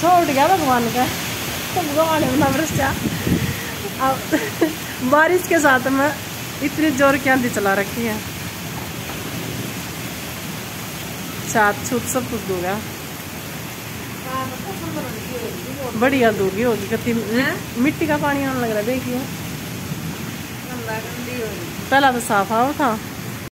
छोड़ गया भगवान का। भगवान ने बरसा अब बारिश के साथ में इतनी ज़ोर की आंधी चला रखी है। छात छूत सब कुछ दूँगा। बढ़िया दूँगी होगी कति मिट्टी का पानी आने लग रहा है देखिए। पहला तो साफ़ आओ था।